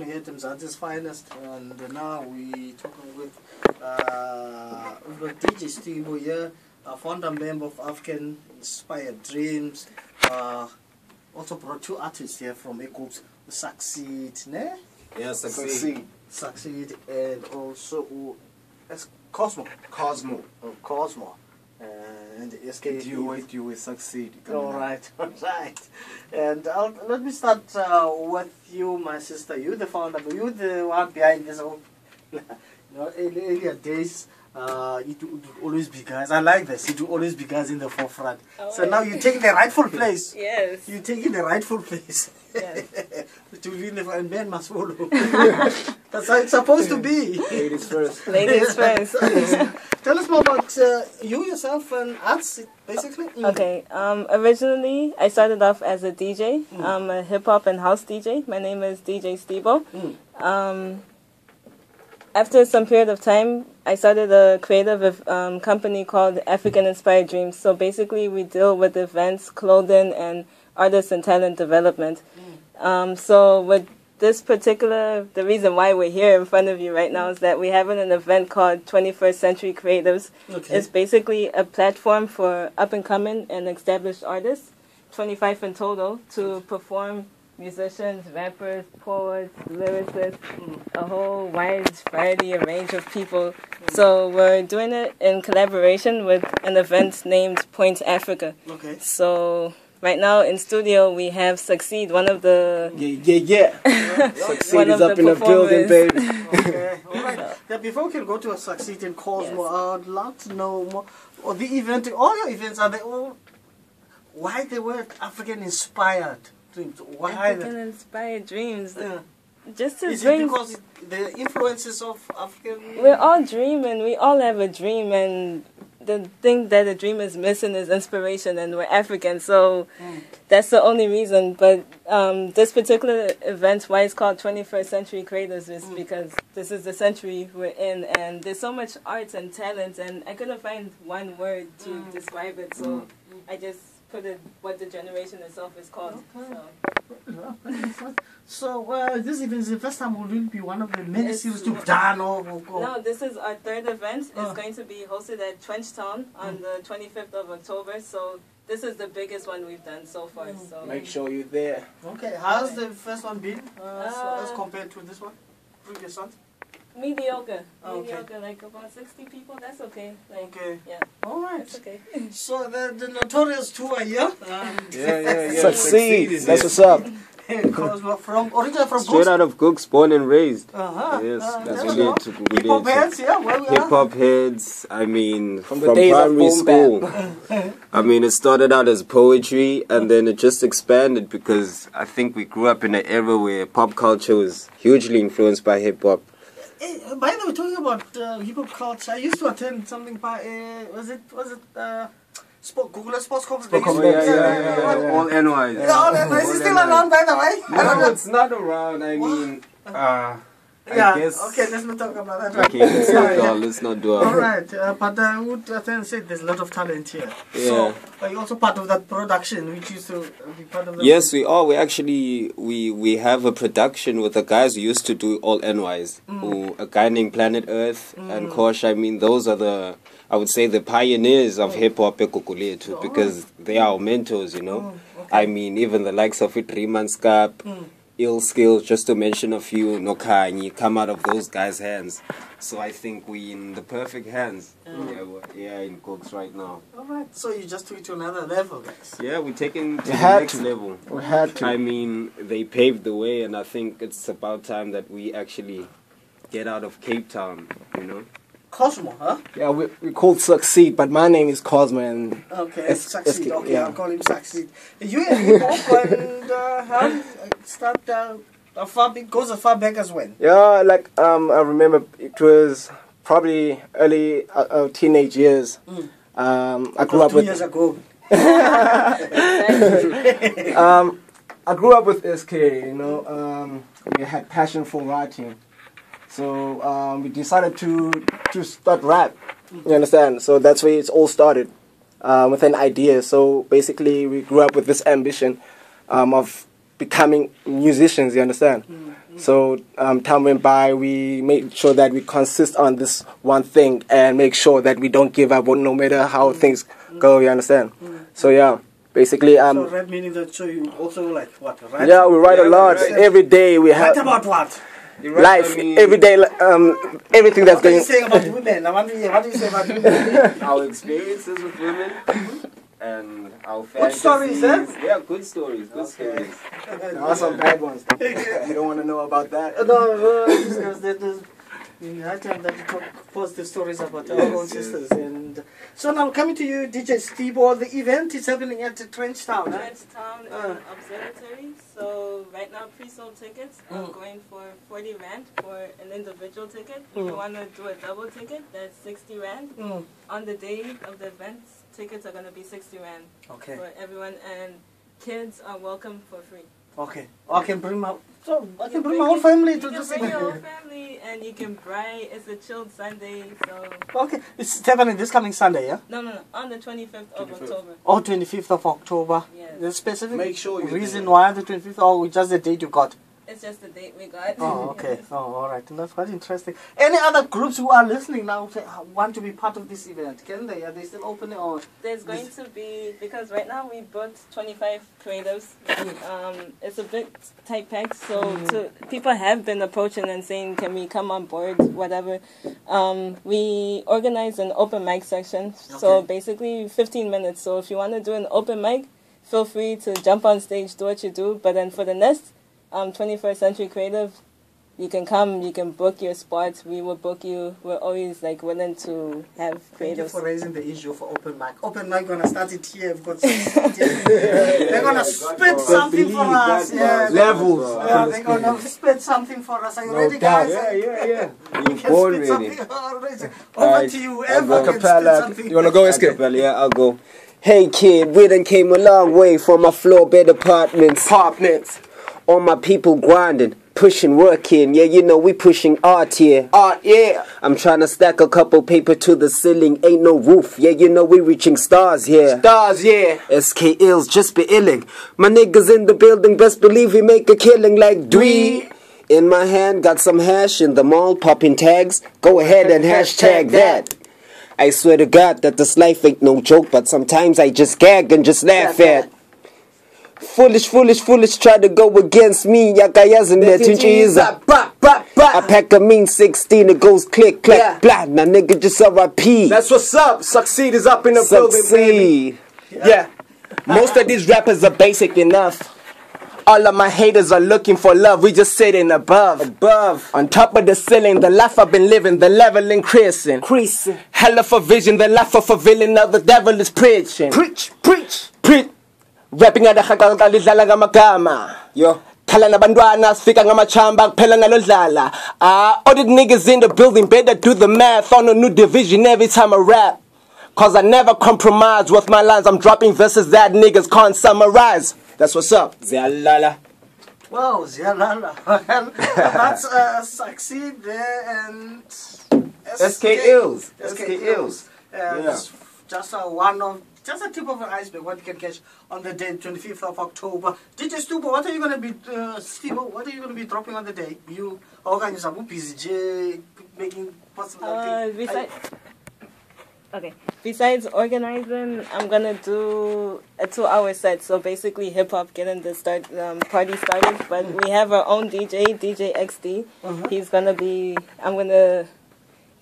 only here Mzansi's finest, and now we talking with uh, we've DJ Steve here, a founder member of African Inspired Dreams. Uh, also brought two artists here from Ecoops, Suxxeed, ne? Yeah, Suxxeed. Suxxeed, and also uh, Cosmo, Cosmo. oh, Cosmo, and SK. Do you wait, you will succeed. All right, all right. And I'll, let me start uh, with you, my sister. You the founder, you the one behind this whole. you know, early- earlier days, uh, it would always be guys. I like this. It would always be guys in the forefront. so now you take the rightful place. Yes. You taking the rightful place. Yes. to win the and men must follow. That's how it's supposed to be. Ladies first. Ladies first. Tell us more about uh, you yourself and arts, basically. Mm. Okay. Um, originally, I started off as a DJ. I'm a hip hop and house DJ. My name is DJ StiBo. Mm. Um, after some period of time, I started a creative um, company called African Inspired Dreams. So basically, we deal with events, clothing, and artists and talent development. Um, so with this particular, the reason why we're here in front of you right now is that we're having an event called 21st Century Creatives. Okay. It's basically a platform for up and coming and established artists, 25 in total, to perform musicians, rappers, poets, lyricists, a whole wide variety of range of people. So we're doing it in collaboration with an event named Point Africa. Okay. So right now in studio we have Suxxeed, one of the Yeah, yeah, yeah. Suxxeed is up in the building, performers. baby. Okay, all right. Now, before we can go to a Suxxeed in Cosmo, I'd love to know more. Or the event, all your events are they all? Why they were African inspired dreams? Why? African the, inspired dreams. yeah. Just to Is it because the influences of African? We're all dreaming. We all have a dream, and the thing that a dream is missing is inspiration. And we're African, so Mm. that's the only reason. But um, this particular event, why it's called 21st Century Creators, is Mm. because this is the century we're in, and there's so much art and talent, and I couldn't find one word to Mm. describe it, so I just put it what the generation itself is called. Okay. So. So uh, this event is the first time we'll it be one of the many It's- series you've done or, or, or No, this is our third event. It's Oh. going to be hosted at Trenchtown on the 25th of October. So this is the biggest one we've done so far. So Make sure you're there. Okay, how's the first one been uh, so Uh, as compared to this one, previous one? Mediocre, Okay. mediocre, like about 60 people. That's okay. Like Okay, yeah, all right. that's okay. So the, the notorious tour here, um, Yeah, yeah, yeah. Suxxeed. is That's it. what's up. because we're from originally from Straight out of Gooks, born and raised. Uh-huh. Yes, uh, that's there we what we did. We Hip hop heads, yeah, where we Hip hop heads. I mean, From from, the days primary school. I mean, it started out as poetry, and then it just expanded because I think we grew up in an era where pop culture was hugely influenced by hip hop. Hey, by the way, talking about uh, hip hop culture, I used to attend something by uh, was it was it uh, sport, Google Sports Conference? They Sports used to- Conference, yeah, yeah, yeah. All NYs. Yeah, all that. Is it still around, by the way? No, it's not around. I mean, uh, Yeah. I guess. Okay, let's not talk about that. Okay, let's not do. Let's not do All right, uh, but I would uh, then say there's a lot of talent here. So, Yeah. are you also part of that production, which used to be part of the Yes, we are. We actually we we have a production with the guys who used to do all NYs. Mm. Who a guy named Planet Earth and Kosh. I mean, those are the I would say the pioneers of hip hop too, because they are our mentors. You know, Mm, I mean, even the likes of it, Riemann Skap, Ill Skills, just to mention a few, Nokanyi, come out of those guys' hands. So I think we in the perfect hands. Oh. Yeah, we're- yeah, in Cooks right now. All right, so you just took it to another level, guys. Yeah, we're taking to We the next to. level. We had to. I mean, they paved the way, and I think it's about time that we actually get out of Cape Town, you know? Cosmo, huh? Yeah, we, we called Suxxeed, but my name is Cosmo, and Okay, Es- Suxxeed. okay, yeah. I'll call him Suxxeed. You in hip hop and uh, how start uh, a far goes as far back as when? yeah, like um, I remember it was probably early uh, uh, teenage years. Mm. Um, I grew up two with years ago. um, I grew up with SK. You know, um, we had passion for writing, so um, we decided to to start rap. You understand? So that's where it's all started um, with an idea. So basically, we grew up with this ambition um, of becoming musicians. You understand? So um, time went by. We made sure that we consist on this one thing and make sure that we don't give up, no matter how things go. You understand? So yeah, basically, um, so rap meaning that so you also like what? Right? yeah, we write a lot right. every day. We have Write about what? You life I mean, every day. Um, everything that's What are you going. saying about women? I want to hear. What do you say about women? our experiences with women and our What stories, fantasies. eh? Yeah, good stories, good stories. There are some bad ones. you don't want to know about that. Uh, No, no, because that is in high time that you talk positive stories about our own yes. sisters. And so now coming to you, DJ Steve, or the event is happening at Trenchtown. Huh? Trenchtown Uh. and Observatory. So right now, pre-sold tickets are Mm. going for 40 rand for an individual ticket. If you Mm. want to do a double ticket, that's 60 rand. Mm. On the day of the event, tickets are going to be 60 rand Okay, for everyone, and kids are welcome for free. Okay. I can bring my so I You can bring my whole your- family you to can this bring your whole family, and you can bright. It's a chilled Sunday, so Okay, it's happening this coming Sunday, yeah? no, no, no. On the 25th of 25th. October. Or 25th of October. Yes. The specific Make sure you reason do. why the 25th or just the date you got? It's just the date we got. Oh, okay. Oh, all right. That's quite interesting. Any other groups who are listening now uh, want to be part of this event? Can they? Are they still open or? There's going to be because right now we booked 25 creatives. Um, it's a bit tight packed, so to, people have been approaching and saying, "Can we come on board?" Whatever. Um, we organize an open mic section, so basically 15 minutes. So if you want to do an open mic, feel free to jump on stage, do what you do. But then for the next um, 21st Century Creative, you can come, you can book your spots. We will book you. We're always like willing to have Thank you creatives. for raising the issue for open mic. Open mic gonna start it here. We've got they're gonna spit something for us. Yeah, Levels. yeah, they're gonna spit something for us. Are you ready, doubt. guys? Yeah, yeah, yeah. You You can born spit ready. something. Alright. Over Alright, to you. I'll Everyone go. can spit Acapella. You wanna go, SK? Acapella, yeah, I'll go. Hey kid, we done came a long way from my floor bed apartments. Apartments. All my people grinding, pushing work in. Yeah, you know we pushing art here. Art, yeah. I'm trying to stack a couple paper to the ceiling. Ain't no roof. Yeah, you know we reaching stars here. Stars, yeah. SK ills just be illing. My niggas in the building, best believe we make a killing like Dwee. In my hand, got some hash in the mall, popping tags. Go ahead and hashtag that. I swear to God that this life ain't no joke, but sometimes I just gag and just laugh at. Foolish, foolish, foolish, try to go against me. Yakayazi netinchiza. Ba, ba, I ba. pack a mean 16, it goes click, click, Yeah. blah. Now nigga just RIP. That's what's up. Suxxeed is up in the building, baby. Suxxeed. Yeah. Most of these rappers are basic enough. All of my haters are looking for love. We just sitting above. Above. On top of the ceiling, the life I've been living, the level increasing. Creasing. Hell of a vision, the life of a villain, now the devil is preaching. Preach, preach. Preach. Rapping at the lidlala ngamagama. Yo. Khala nabantwana sifika ngamachamba kuphela nalo dlala. Ah, all the niggas in the building better do the math on a new division every time I rap. Cause I never compromise with my lines. I'm dropping verses that niggas can't summarize. That's what's up. Zalala. Wow, Zialala. Well, that's uh, Suxxeed there and SK Ills. SK SK Ills. Ills. Uh, Yeah. just, just one of just a tip of an iceberg what you can catch on the day 25th of October. DJ StiBo, what are you gonna be uh, Steve, what are you gonna be dropping on the day? You organize a busy making possible Uh, besides, okay. Besides organizing, I'm gonna do a two-hour set. So basically, hip hop getting the start um, party started. But we have our own DJ, DJ XD. He's gonna be. I'm gonna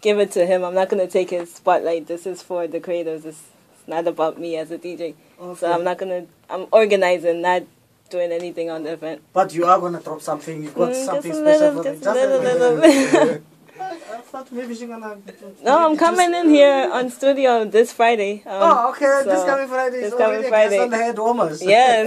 give it to him. I'm not gonna take his spotlight. This is for the creators. It's not about me as a DJ. So I'm not gonna. I'm organizing, not doing anything on the event. But you are gonna drop something. You've got Mm, something special little, for just a little, little. I, I thought maybe she's gonna. No, I'm coming in here on studio this Friday. Um, Oh, okay. this so- coming Friday this is coming Friday. on the head warmers. Yes.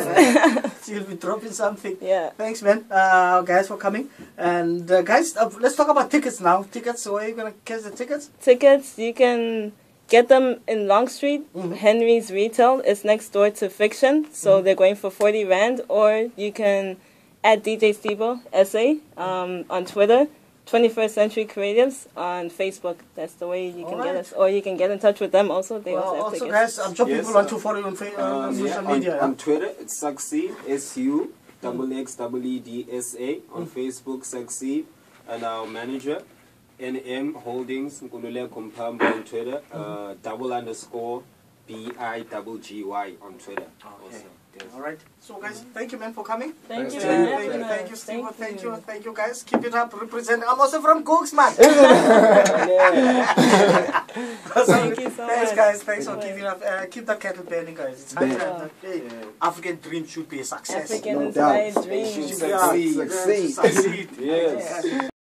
You'll be dropping something. yeah. Thanks, man, uh, guys, for coming. And uh, guys, uh, let's talk about tickets now. Tickets. Where are you gonna catch the tickets? Tickets, you can get them in Long Street. Mhm. Henry's Retail is next door to Fiction, so they're going for 40 Rand. Or you can add DJ StiBo, SA, um, on Twitter. 21st Century Creatives on Facebook. That's the way you can get us. Or you can get in touch with them also. They Well, also have also, tickets. guys, I'm sure Yes, people want sir. to follow you on, fa- Uh, on yeah, social on, media. on Twitter, it's Suxxeed, S U double X double E D S A on Facebook, Suxxeed, and our manager, NM Holdings, Nkululeko Mpambo on Twitter, uh, double underscore B I double G Y on Twitter. Also, yes. All right. So, guys, thank you, man, for coming. Thank you Thank for you. Thank you, thank you, Steve. Thank, Thank you. you. thank you, guys. Keep it up. Represent. I'm also from Cooks, man. Thank you so Thanks, much. guys. Thanks for keeping up. Uh, keep the kettle burning, guys. It's high Yeah. time. that, Hey, African dream should be a success. African No inspired doubt. dreams. Should Yeah, succeed. yeah, Succeed. succeed. Yes.